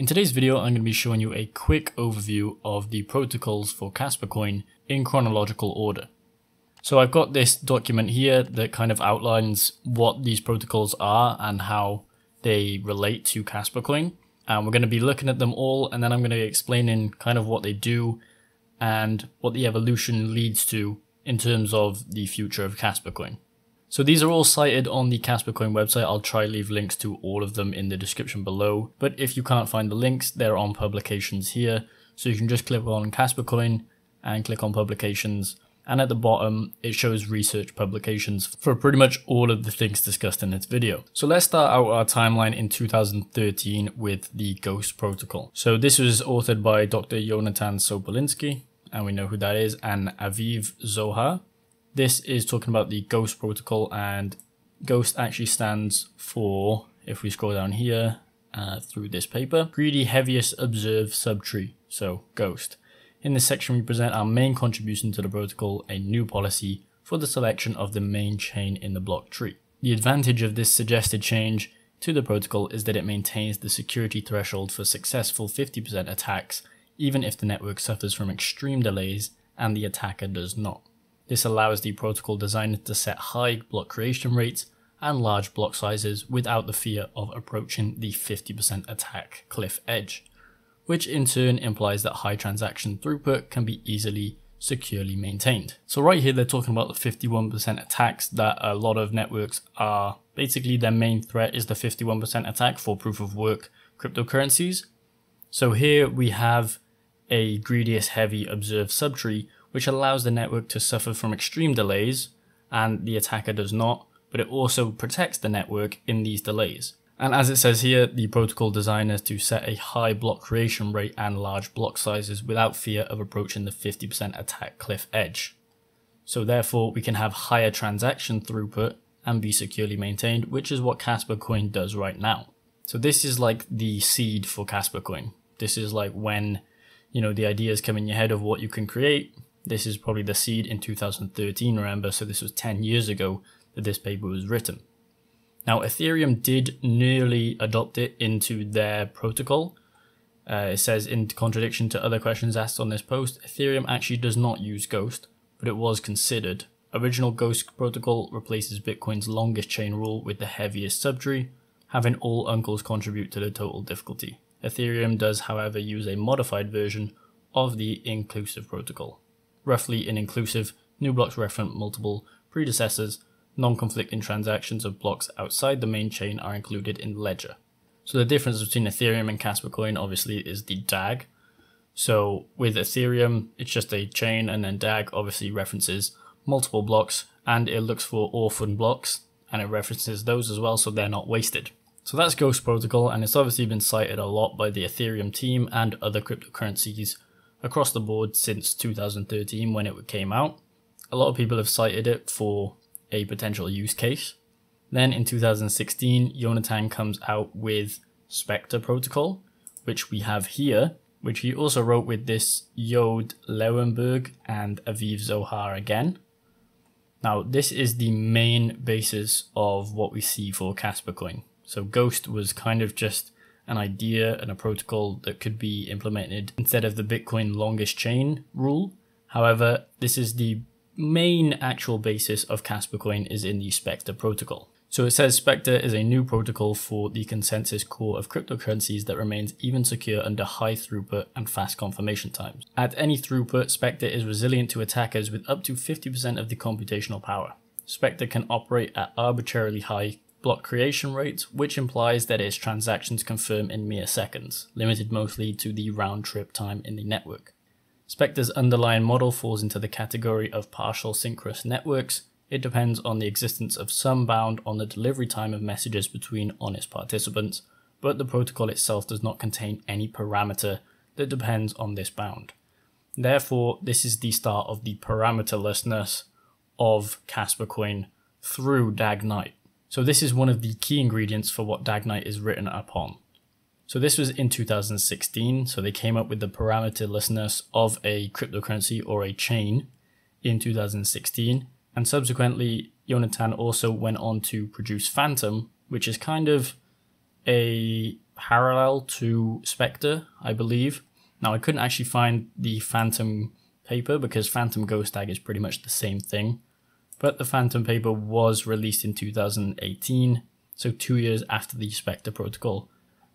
In today's video, I'm going to be showing you a quick overview of the protocols for Kaspa Coin in chronological order. So I've got this document here that kind of outlines what these protocols are and how they relate to Kaspa Coin. And we're going to be looking at them all and then I'm going to be explaining kind of what they do and what the evolution leads to in terms of the future of Kaspa Coin. So these are all cited on the Kaspa Coin website. I'll try leave links to all of them in the description below. But if you can't find the links, they're on publications here. So you can just click on Kaspa Coin and click on publications. And at the bottom, it shows research publications for pretty much all of the things discussed in this video. So let's start out our timeline in 2013 with the Ghost protocol. So this was authored by Dr. Yonatan Sompolinsky, and we know who that is, and Aviv Zohar. This is talking about the Ghost protocol and Ghost actually stands for, if we scroll down here uh, through this paper, Greedy Heaviest Observed Subtree, so Ghost. In this section we present our main contribution to the protocol, a new policy for the selection of the main chain in the block tree. The advantage of this suggested change to the protocol is that it maintains the security threshold for successful 50% attacks even if the network suffers from extreme delays and the attacker does not. This allows the protocol designer to set high block creation rates and large block sizes without the fear of approaching the 50% attack cliff edge, which in turn implies that high transaction throughput can be easily securely maintained. So right here they're talking about the 51% attacks that a lot of networks are basically their main threat is the 51% attack for proof of work cryptocurrencies. So here we have a greediest heavy observed subtree which allows the network to suffer from extreme delays, and the attacker does not, but it also protects the network in these delays. And as it says here, the protocol designers to set a high block creation rate and large block sizes without fear of approaching the 50% attack cliff edge. So therefore, we can have higher transaction throughput and be securely maintained, which is what Kaspa Coin does right now. So this is like the seed for Kaspa Coin. This is like when, you know, the ideas come in your head of what you can create, this is probably the seed in 2013, remember, so this was 10 years ago that this paper was written. Now, Ethereum did nearly adopt it into their protocol. Uh, it says, in contradiction to other questions asked on this post, Ethereum actually does not use Ghost, but it was considered. Original Ghost protocol replaces Bitcoin's longest chain rule with the heaviest subtree, having all uncles contribute to the total difficulty. Ethereum does, however, use a modified version of the inclusive protocol roughly an inclusive, new blocks reference multiple predecessors, non-conflicting transactions of blocks outside the main chain are included in the ledger. So the difference between Ethereum and Kaspa Coin obviously is the DAG. So with Ethereum, it's just a chain and then DAG obviously references multiple blocks and it looks for orphan blocks and it references those as well so they're not wasted. So that's Ghost Protocol and it's obviously been cited a lot by the Ethereum team and other cryptocurrencies across the board since 2013 when it came out. A lot of people have cited it for a potential use case. Then in 2016, Yonatan comes out with Spectre Protocol, which we have here, which he also wrote with this Yoad Lewenberg and Aviv Zohar again. Now, this is the main basis of what we see for Kaspa Coin. So Ghost was kind of just an idea and a protocol that could be implemented instead of the Bitcoin longest chain rule. However, this is the main actual basis of Kaspa Coin is in the Spectre protocol. So it says Spectre is a new protocol for the consensus core of cryptocurrencies that remains even secure under high throughput and fast confirmation times. At any throughput, Spectre is resilient to attackers with up to 50% of the computational power. Spectre can operate at arbitrarily high block creation rate, which implies that its transactions confirm in mere seconds, limited mostly to the round trip time in the network. Spectre's underlying model falls into the category of partial synchronous networks. It depends on the existence of some bound on the delivery time of messages between honest participants, but the protocol itself does not contain any parameter that depends on this bound. Therefore, this is the start of the parameterlessness of Kaspa Coin through DAG Knight. So this is one of the key ingredients for what DAGKnight is written upon. So this was in 2016, so they came up with the parameterlessness of a cryptocurrency or a chain in 2016, and subsequently Yonatan also went on to produce Phantom, which is kind of a parallel to Spectre, I believe. Now I couldn't actually find the Phantom paper because Phantom GHOSTDAG is pretty much the same thing. But the Phantom paper was released in 2018, so two years after the Spectre protocol.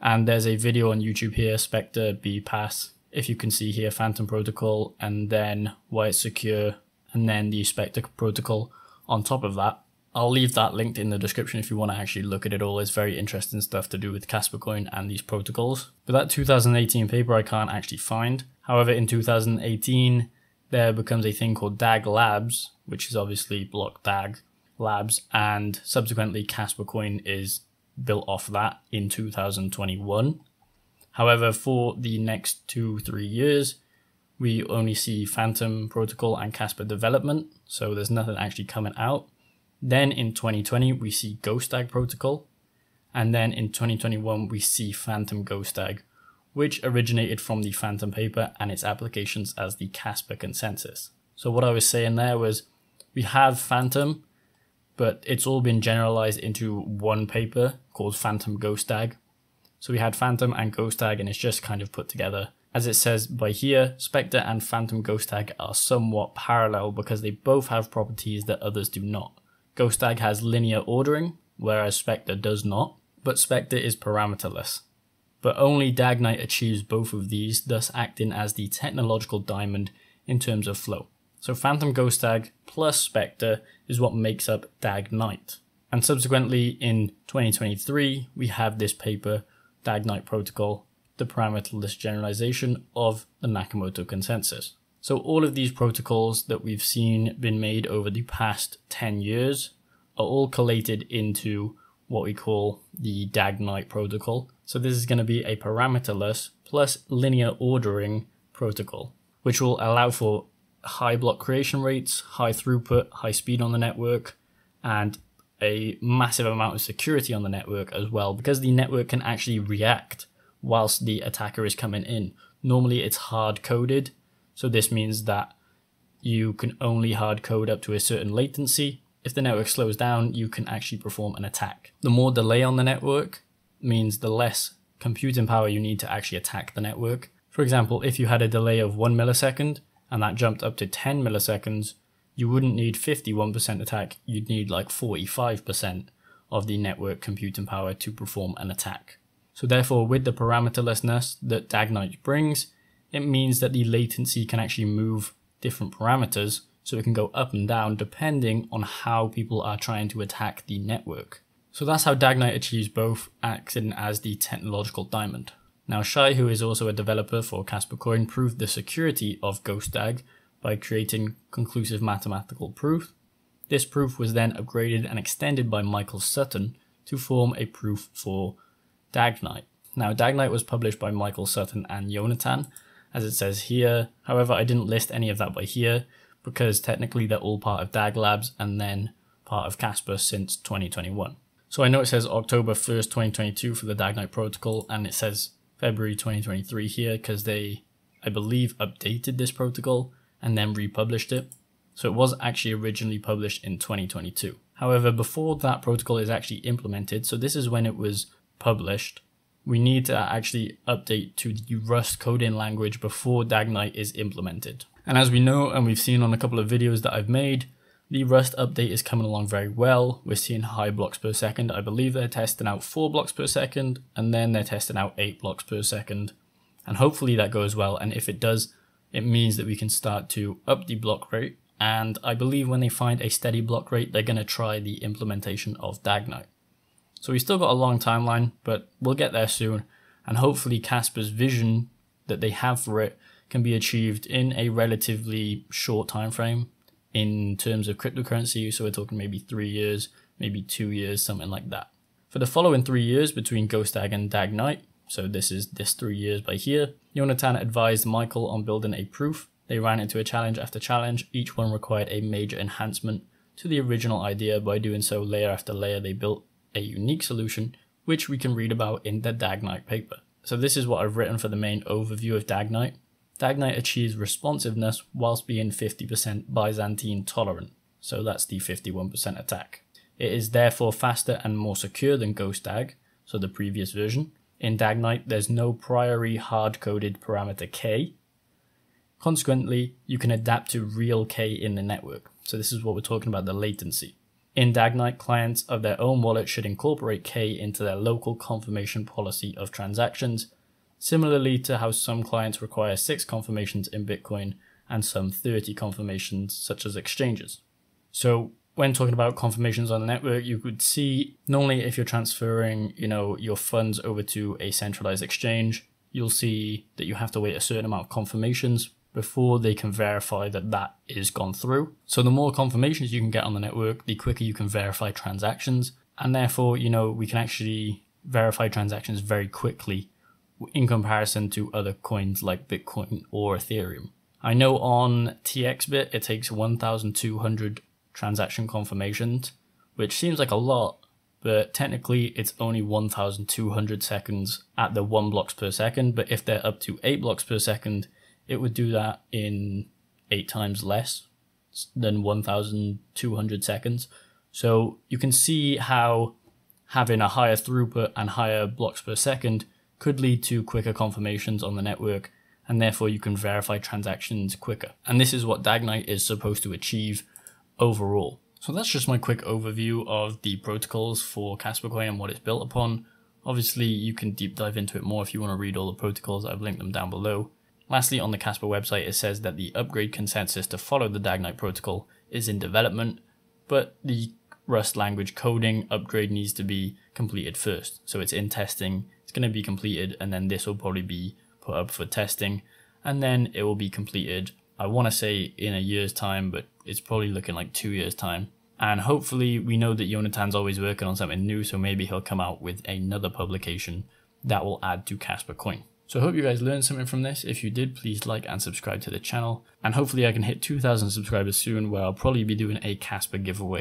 And there's a video on YouTube here, Spectre B Pass. If you can see here, Phantom protocol, and then why it's secure, and then the Spectre protocol on top of that. I'll leave that linked in the description if you want to actually look at it all. It's very interesting stuff to do with Kaspa Coin and these protocols. But that 2018 paper I can't actually find. However, in 2018, there becomes a thing called DAG Labs, which is obviously Block DAG Labs, and subsequently Kaspa Coin is built off that in 2021. However, for the next two, three years, we only see Phantom Protocol and Kaspa development, so there's nothing actually coming out. Then in 2020, we see GHOSTDAG protocol. And then in 2021, we see Phantom GHOSTDAG, which originated from the Phantom paper and its applications as the Kaspa consensus. So what I was saying there was we have Phantom, but it's all been generalized into one paper called Phantom GHOSTDAG. So we had Phantom and GHOSTDAG, and it's just kind of put together. As it says by here, Spectre and Phantom GHOSTDAG are somewhat parallel because they both have properties that others do not. GHOSTDAG has linear ordering, whereas Spectre does not, but Spectre is parameterless. But only DagKnight achieves both of these, thus acting as the technological diamond in terms of flow. So Phantom GHOSTDAG plus Spectre is what makes up DagKnight. And subsequently in 2023, we have this paper, DagKnight Protocol, the parameterless generalization of the Nakamoto consensus. So all of these protocols that we've seen been made over the past 10 years are all collated into what we call the DagKnight protocol. So this is going to be a parameterless plus linear ordering protocol, which will allow for high block creation rates, high throughput, high speed on the network, and a massive amount of security on the network as well, because the network can actually react whilst the attacker is coming in. Normally it's hard coded so this means that you can only hard code up to a certain latency. If the network slows down, you can actually perform an attack. The more delay on the network means the less computing power you need to actually attack the network. For example, if you had a delay of 1 millisecond and that jumped up to 10 milliseconds, you wouldn't need 51% attack, you'd need like 45% of the network computing power to perform an attack. So therefore, with the parameterlessness that DagKnight brings, it means that the latency can actually move different parameters so it can go up and down depending on how people are trying to attack the network. So that's how DagKnight achieves both, acting as the technological diamond. Now Shai, who is also a developer for Kaspa Coin, proved the security of GHOSTDAG by creating conclusive mathematical proof. This proof was then upgraded and extended by Michael Sutton to form a proof for DagKnight. Now DagKnight was published by Michael Sutton and Yonatan, as it says here. However, I didn't list any of that by here because technically they're all part of DAG Labs and then part of Kaspa since 2021. So I know it says October 1st, 2022 for the DagKnight protocol and it says February 2023 here because they, I believe, updated this protocol and then republished it. So it was actually originally published in 2022. However, before that protocol is actually implemented, so this is when it was published, we need to actually update to the Rust coding language before DagKnight is implemented. And as we know, and we've seen on a couple of videos that I've made, the Rust update is coming along very well. We're seeing high blocks per second. I believe they're testing out four blocks per second, and then they're testing out eight blocks per second. And hopefully that goes well. And if it does, it means that we can start to up the block rate. And I believe when they find a steady block rate, they're going to try the implementation of DagKnight. So we've still got a long timeline, but we'll get there soon. And hopefully Kaspa's vision that they have for it can be achieved in a relatively short time frame in terms of cryptocurrency. So we're talking maybe three years, maybe two years, something like that. For the following three years between GHOSTDAG and DagKnight, so this is this three years by here, Yonatan advised Michael on building a proof. They ran into a challenge after challenge. Each one required a major enhancement to the original idea. By doing so, layer after layer, they built a unique solution, which we can read about in the DagKnight paper. So this is what I've written for the main overview of DagKnight. DagKnight achieves responsiveness whilst being 50% Byzantine tolerant, so that's the 51% attack. It is therefore faster and more secure than GHOSTDAG, so the previous version. In DagKnight, there's no priori hard-coded parameter k. Consequently, you can adapt to real k in the network. So this is what we're talking about, the latency. In DagKnight, clients of their own wallet should incorporate k into their local confirmation policy of transactions, similarly to how some clients require 6 confirmations in Bitcoin and some 30 confirmations such as exchanges. So when talking about confirmations on the network, you could see normally if you're transferring, you know, your funds over to a centralized exchange, you'll see that you have to wait a certain amount of confirmations before they can verify that that is gone through. So the more confirmations you can get on the network, the quicker you can verify transactions. And therefore, you know, we can actually verify transactions very quickly in comparison to other coins like Bitcoin or Ethereum. I know on TXBit it takes 1,200 transaction confirmations, which seems like a lot, but technically it's only 1,200 seconds at the 1 blocks per second. But if they're up to 8 blocks per second, it would do that in 8 times less than 1,200 seconds. So you can see how having a higher throughput and higher blocks per second could lead to quicker confirmations on the network, and therefore you can verify transactions quicker. And this is what DagKnight is supposed to achieve overall. So that's just my quick overview of the protocols for Kaspa Coin and what it's built upon. Obviously, you can deep dive into it more if you want to read all the protocols. I've linked them down below. Lastly, on the Kaspa website, it says that the upgrade consensus to follow the DagKnight protocol is in development, but the Rust language coding upgrade needs to be completed first. So it's in testing, it's going to be completed, and then this will probably be put up for testing, and then it will be completed I want to say in a year's time, but it's probably looking like two years' time. And hopefully, we know that Jonathan's always working on something new, so maybe he'll come out with another publication that will add to Kaspa Coin. So I hope you guys learned something from this. If you did, please like and subscribe to the channel. And hopefully I can hit 2,000 subscribers soon where I'll probably be doing a Kaspa giveaway.